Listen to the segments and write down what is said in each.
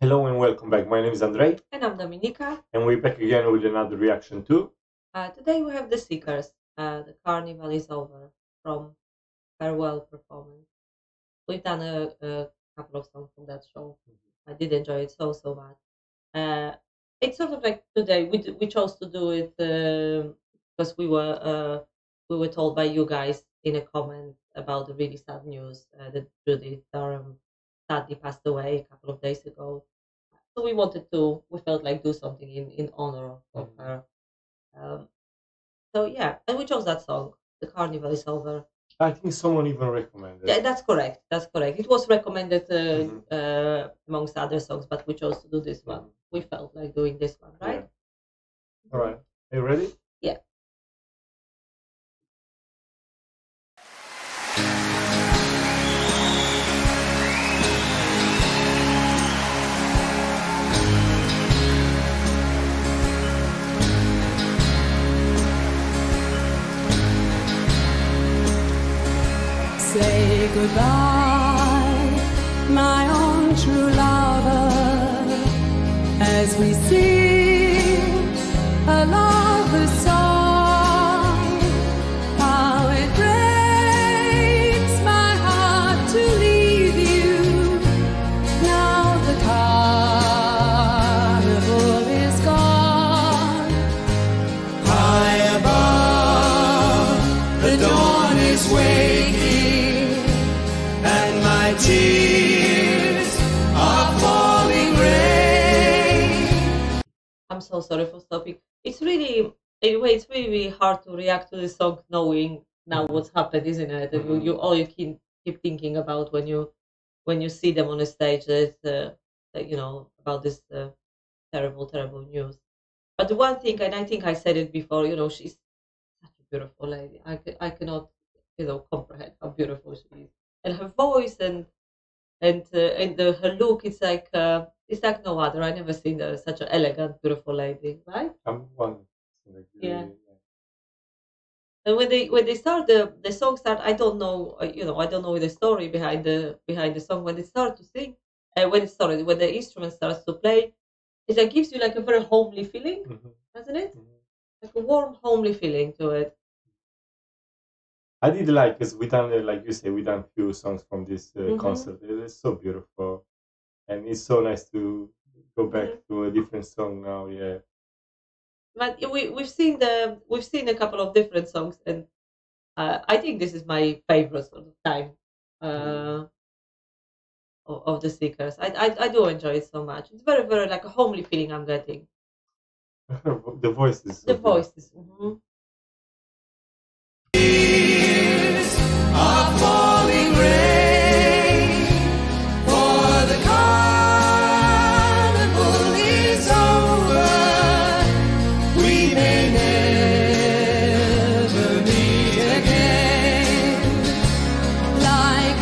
Hello and welcome back. My name is Andrei, And I'm Dominika. and we're back again with another reaction to. Uh, today we have the Seekers. Uh, the carnival is over from farewell performance. We've done a, a couple of songs from that show. I did enjoy it so so much. Uh, it's sort of like today we d- we chose to do it um because we were uh, we were told by you guys in a comment about the really sad news uh, that Judith Durham sadly passed away a couple of days ago. So we wanted to we felt like do something in in honor of, Mhm. her. Um, so yeah, and we chose that song. The carnival is over. I think someone even recommended. Yeah, that's correct. That's correct. It was recommended uh, Mhm. uh, amongst other songs, but we chose to do this one. Mhm. We felt like doing this one, right? Yeah. All right. Are you ready? Goodbye, my own true lover, as we sing a tears are falling rain. I'm so sorry for stopping. It's really, anyway, it's really, really hard to react to the song knowing now what's happened, isn't it? And you, you all you keep keep thinking about when you when you see them on the stage that, uh, that you know about this uh, terrible, terrible news. But the one thing, and I think I said it before, you know, she's such a beautiful lady. I I cannot, you know, comprehend how beautiful she is, and her voice and and uh, and the, her look. It's like uh, it's like no other. I never seen uh, such an elegant, beautiful lady, right? I'm one. Like, Yeah. And when they when they start the the song start, I don't know, uh, you know, I don't know the story behind the behind the song. When they start to sing, uh, when it started, when the instrument starts to play, it like, gives you like a very homely feeling, Mhm, doesn't it? mhm. Like a warm, homely feeling to it. I did like because we done uh, like you say we done few songs from this uh, Mhm. concert. It is so beautiful, and it's so nice to go back Mhm. to a different song now. Yeah. But we we've seen the we've seen a couple of different songs, and uh, I think this is my favorite sort of time uh, of, of the Seekers. I, I I do enjoy it so much. It's very very like a homely feeling I'm getting. the voice is. So The beautiful. voices. mhm.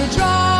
A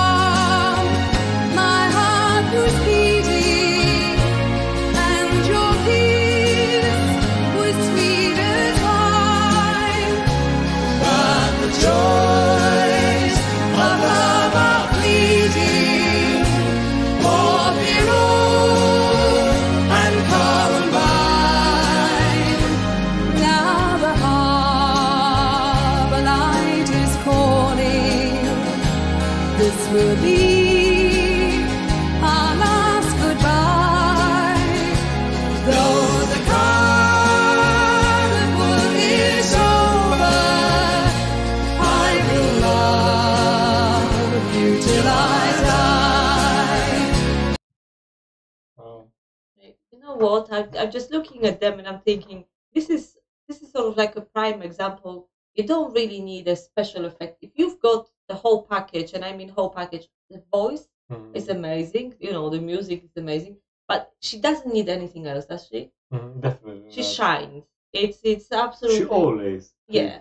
What? I, I'm just looking at them and I'm thinking this is this is sort of like a prime example. You don't really need a special effect if you've got the whole package, and I mean whole package. The voice mhm, is amazing. You know, the music is amazing, but she doesn't need anything else, does she? mhm, definitely. She not. shines. It's it's absolutely She always. yeah.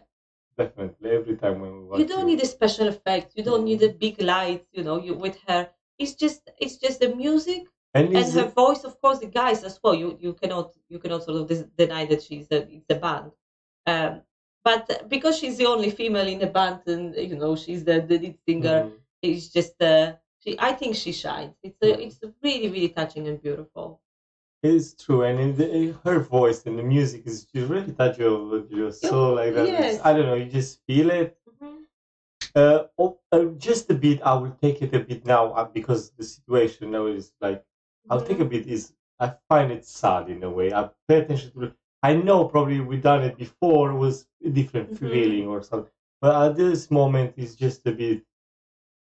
Definitely every time when we watch. You don't it. need a special effect. You don't need a big light. You know, you with her. It's just it's just the music And, and is her voice, of course, the guys as well. You you cannot you cannot sort of deny that she's a it's a band. Um, but because she's the only female in the band, and you know she's the, the lead singer, Mhm. it's just uh, she I think she shines. It's a, it's really really touching and beautiful. It's true, and in the, her voice and the music is just really touching over your soul like that. Yes. I don't know, you just feel it. Mhm. Uh, oh, uh, just a bit. I will take it a bit now uh, because the situation now is like I'll take a bit. Is I find it sad in a way. I pay attention to. it. I know probably we've done it before. It was a different Mhm. feeling or something, but at this moment it's just a bit.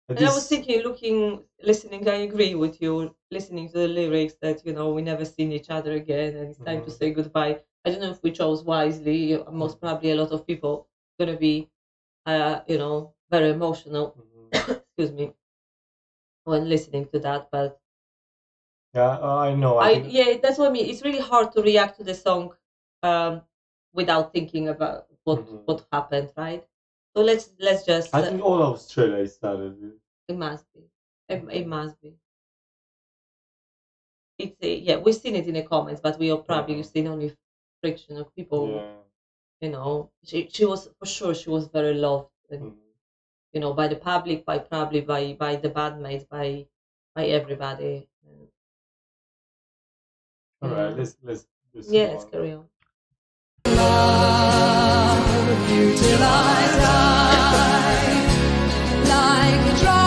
And I was thinking, looking, listening. I agree with you. Listening to the lyrics that you know we never seen each other again, and it's time to Mhm. say goodbye. I don't know if we chose wisely. Most probably, a lot of people gonna be, uh, you know, very emotional. Mhm. excuse me, when listening to that. But Yeah, uh, I know. I, think- yeah, that's what I mean. It's really hard to react to the song um, without thinking about what Mhm. what happened, right? So let's let's just. I uh, think all Australia started. with- it must be. It, it must be. It's a, yeah, we've seen it in the comments, but we are probably Mhm. seen only friction of people. Yeah. You know, she she was for sure she was very loved, and Mhm. you know, by the public, by probably by by the bandmates, by by everybody. And, All right, Yeah. Mm-hmm. let's let's do some yeah, let's more. carry on. love you till I die. Like a drum,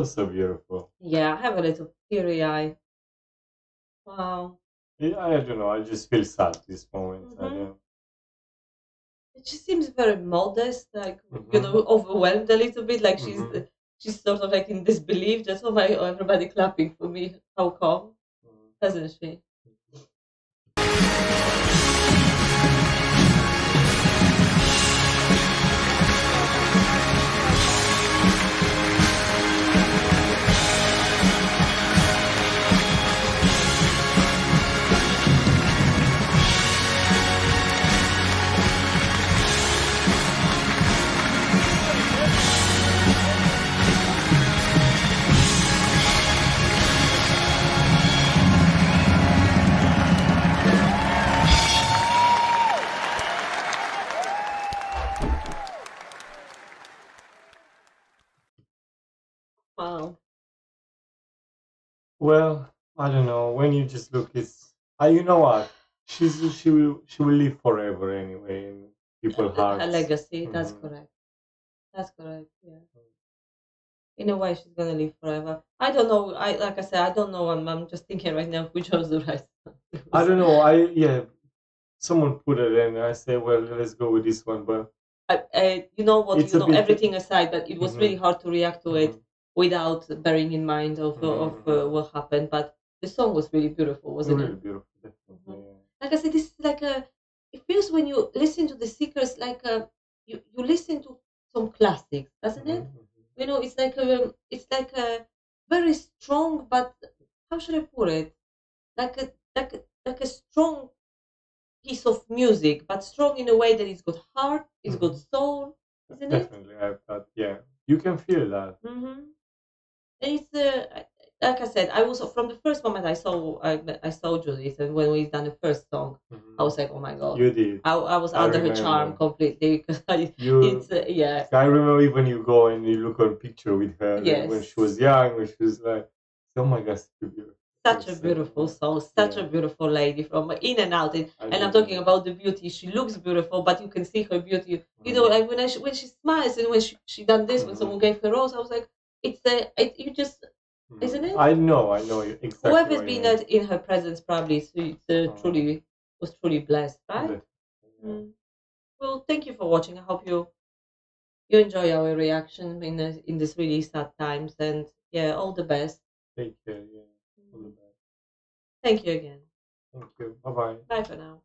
So so beautiful. Yeah, I have a little teary eye. Wow. Yeah, I don't know. I just feel sad at this moment. I Mhm. don't- She seems very modest, like you Mhm. know, overwhelmed a little bit, like she's Mhm. she's sort of like in disbelief. Just oh my, oh, everybody clapping for me. How come? Doesn't she? Well, I don't know. When you just look, it's. Uh, you know what? She's she will she will live forever anyway in people's A- hearts. A legacy. That's Mhm. correct. That's correct. Yeah. In a way, she's gonna live forever. I don't know. I like I said, I don't know. I'm, I'm just thinking right now which was the right. one. I don't know. I yeah. Someone put it in. I say, well, let's go with this one. But I, I, you know what? It's you know everything aside, but it was Mhm. really hard to react to it Mhm. Without bearing in mind of of uh, what happened. But the song was really beautiful, wasn't really it? beautiful, definitely. yeah. Like I said, this is like a. It feels when you listen to the Seekers like a you you listen to some classics, doesn't it? Mhm, mhm. You know, it's like a it's like a very strong, but how should I put it? Like a like a, like a strong piece of music, but strong in a way that it's got heart, it's got Mhm. soul, isn't it? Definitely, I thought, yeah, you can feel that. Mm-hmm. It's uh, like I said, I was from the first moment I saw I, I saw Judith, and when we done the first song, Mhm. I was like, oh my god, You did. I, I was I under her charm completely because I, You. it's uh, yeah, I remember even you go and you look on picture with her like, when she was young, when she was like, oh my god, such a uh, beautiful soul, such yeah. a beautiful lady from in and out. And, I and I'm talking about the beauty. She looks beautiful, but you can see her beauty. You know, Mhm. like when I when she smiles and when she she done this, when Mhm. someone gave her rose, I was like, it's a it, you just Mhm. isn't it? I know, I know you- exactly. whoever's been at, in her presence probably it's, uh, Oh. truly was truly blessed, right? Yeah. Mm. Well, thank you for watching. I hope you you enjoy our reaction in the, in these really sad times, and yeah, all the best. Take care. Yeah. All the best. Thank you again. Thank you. Bye bye. Bye for now.